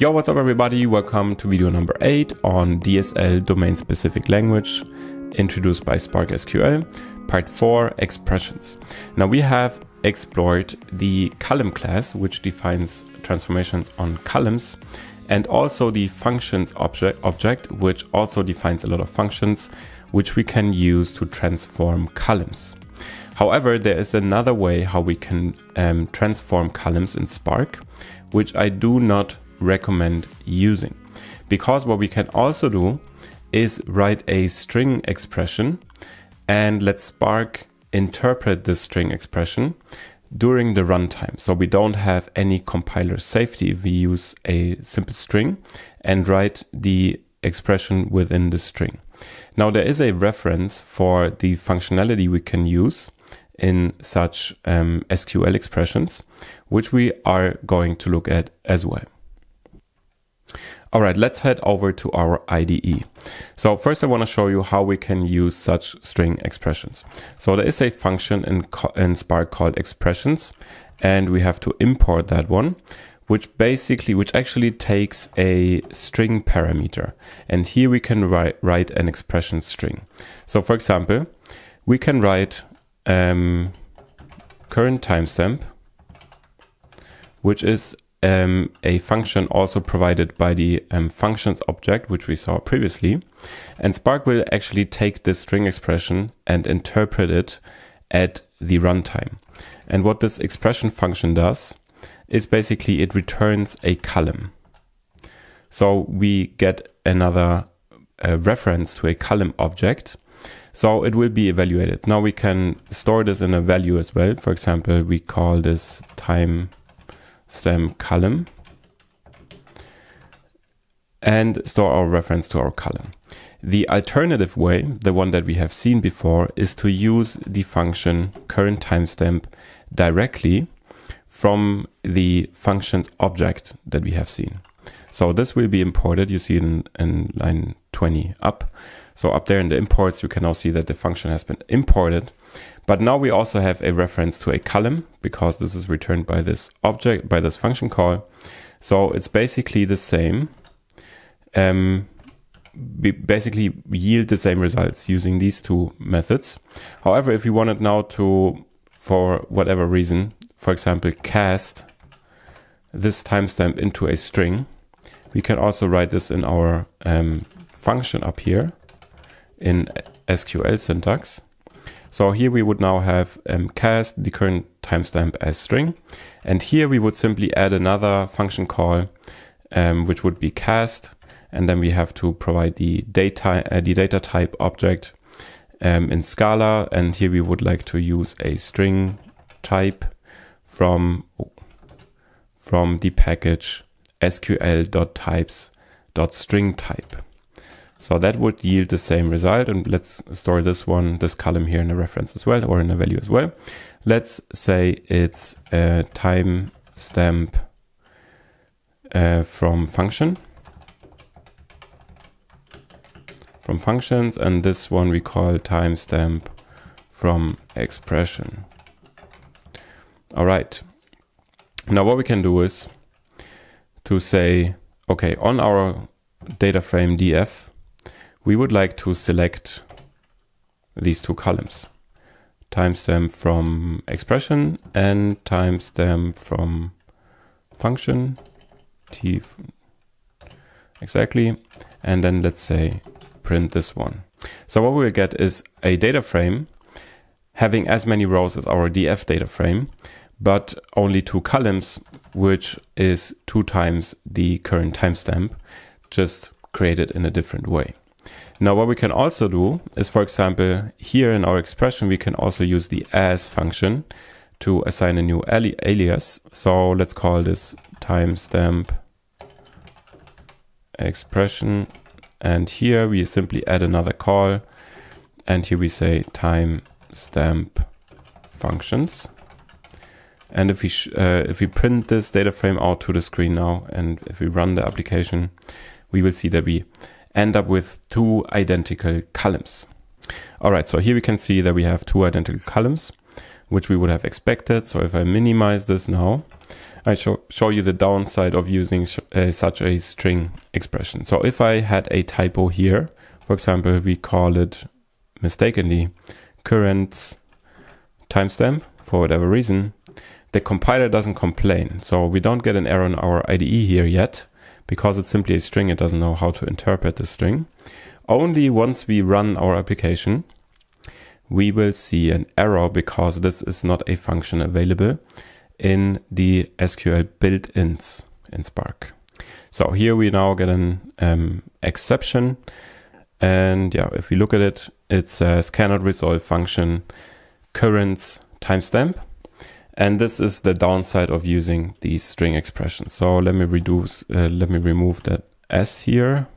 Yo, what's up everybody? Welcome to video number 8 on DSL domain specific language introduced by Spark SQL, part 4 expressions. Now we have explored the column class which defines transformations on columns and also the functions object, object which also defines a lot of functions which we can use to transform columns. However, there is another way how we can um, transform columns in Spark, which I do not recommend using. Because what we can also do is write a string expression and let Spark interpret this string expression during the runtime. So we don't have any compiler safety if we use a simple string and write the expression within the string. Now there is a reference for the functionality we can use in such um, SQL expressions, which we are going to look at as well. All right, let's head over to our IDE. So first I want to show you how we can use such string expressions. So there is a function in, in Spark called expressions, and we have to import that one, which basically, which actually takes a string parameter. And here we can write, write an expression string. So for example, we can write um, current timestamp, which is um, a function also provided by the um, functions object, which we saw previously. And Spark will actually take this string expression and interpret it at the runtime. And what this expression function does is basically it returns a column. So we get another uh, reference to a column object so it will be evaluated. Now we can store this in a value as well. For example, we call this time stamp column and store our reference to our column. The alternative way, the one that we have seen before, is to use the function current timestamp directly from the functions object that we have seen. So this will be imported. You see in, in line 20 up. So up there in the imports, you can now see that the function has been imported. But now we also have a reference to a column because this is returned by this object, by this function call. So it's basically the same. Um, we basically yield the same results using these two methods. However, if we wanted now to, for whatever reason, for example, cast this timestamp into a string, we can also write this in our um, function up here in SQL syntax. So here we would now have um, cast the current timestamp as string. And here we would simply add another function call, um, which would be cast. And then we have to provide the data, uh, the data type object um, in Scala. And here we would like to use a string type from, from the package sql.types.string_type. So that would yield the same result. And let's store this one, this column here in a reference as well, or in a value as well. Let's say it's a timestamp uh, from function. From functions, and this one we call timestamp from expression. All right. Now what we can do is to say, okay, on our data frame df, we would like to select these two columns. Timestamp from expression and timestamp from function t exactly. And then let's say print this one. So what we'll get is a data frame having as many rows as our df data frame but only two columns which is two times the current timestamp just created in a different way now what we can also do is, for example, here in our expression, we can also use the as function to assign a new ali alias. So let's call this timestamp expression. And here we simply add another call. And here we say timestamp functions. And if we uh, if we print this data frame out to the screen now, and if we run the application, we will see that we end up with two identical columns. All right, so here we can see that we have two identical columns, which we would have expected. So if I minimize this now, I show, show you the downside of using uh, such a string expression. So if I had a typo here, for example, we call it mistakenly current timestamp for whatever reason, the compiler doesn't complain. So we don't get an error in our IDE here yet because it's simply a string. It doesn't know how to interpret the string. Only once we run our application, we will see an error because this is not a function available in the SQL built-ins in Spark. So here we now get an um, exception. And yeah, if we look at it, it says cannot resolve function current timestamp. And this is the downside of using these string expressions. So let me reduce, uh, let me remove that S here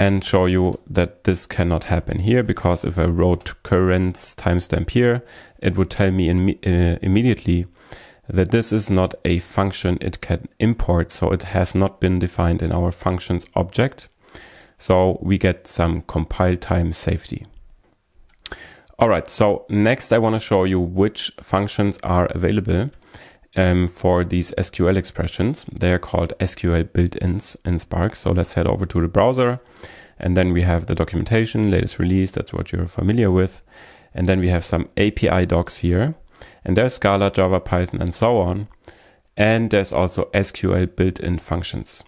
and show you that this cannot happen here because if I wrote current timestamp here, it would tell me uh, immediately that this is not a function it can import, so it has not been defined in our functions object. So we get some compile time safety. All right, so next I want to show you which functions are available um, for these SQL expressions. They are called SQL built-ins in Spark. So let's head over to the browser and then we have the documentation, latest release, that's what you're familiar with. And then we have some API docs here and there's Scala, Java, Python, and so on. And there's also SQL built-in functions.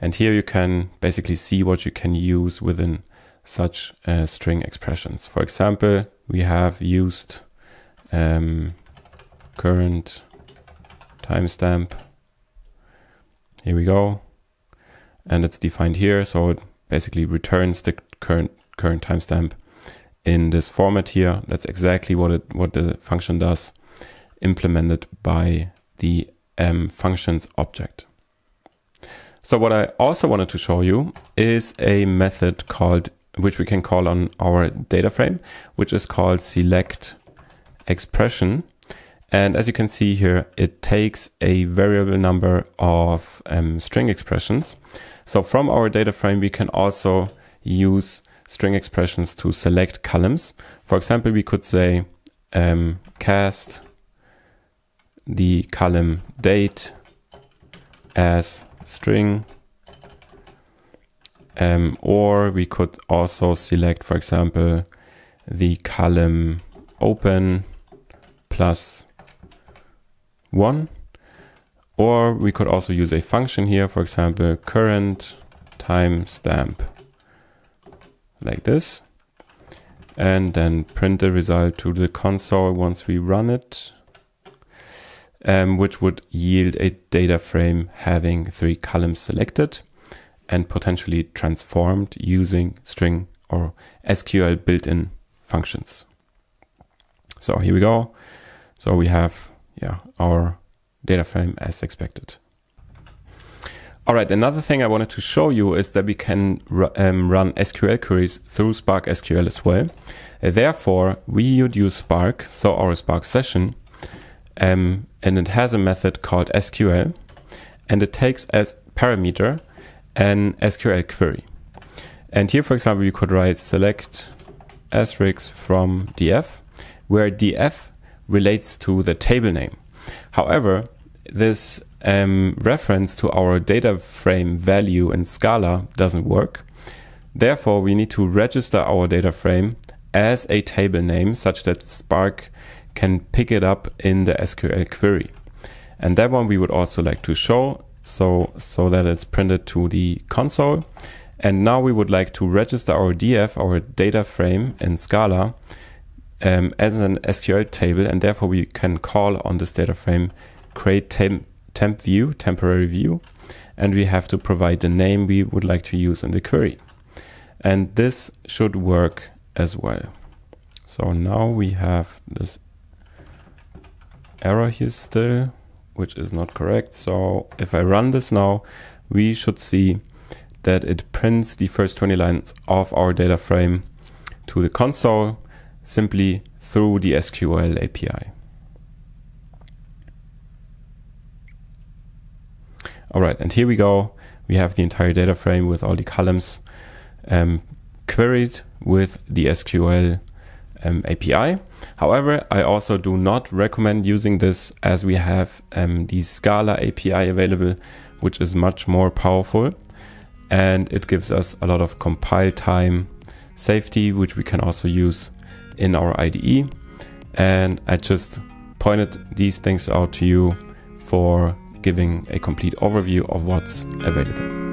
And here you can basically see what you can use within such uh, string expressions. For example, we have used um, current timestamp. Here we go. And it's defined here. So it basically returns the current current timestamp in this format here. That's exactly what it what the function does, implemented by the um, functions object. So what I also wanted to show you is a method called, which we can call on our data frame, which is called select expression. And as you can see here, it takes a variable number of um, string expressions. So from our data frame, we can also use string expressions to select columns. For example, we could say um, cast the column date as string um, or we could also select, for example, the column open plus one. Or we could also use a function here, for example, current timestamp like this. And then print the result to the console once we run it, um, which would yield a data frame having three columns selected and potentially transformed using string or SQL built-in functions. So here we go. So we have yeah, our data frame as expected. All right, another thing I wanted to show you is that we can um, run SQL queries through Spark SQL as well. Uh, therefore, we would use Spark, so our Spark session, um, and it has a method called SQL, and it takes as parameter an SQL query. And here, for example, you could write select asterisk from df, where df relates to the table name. However, this um, reference to our data frame value in Scala doesn't work. Therefore, we need to register our data frame as a table name such that Spark can pick it up in the SQL query. And that one we would also like to show so, so that it's printed to the console. And now we would like to register our DF, our data frame in Scala um, as an SQL table, and therefore we can call on this data frame create temp, temp view, temporary view, and we have to provide the name we would like to use in the query. And this should work as well. So now we have this error here still, which is not correct. So if I run this now, we should see that it prints the first 20 lines of our data frame to the console simply through the SQL API. All right, and here we go. We have the entire data frame with all the columns um, queried with the SQL um, API. However, I also do not recommend using this as we have um, the Scala API available, which is much more powerful and it gives us a lot of compile time safety, which we can also use in our IDE. And I just pointed these things out to you for giving a complete overview of what's available.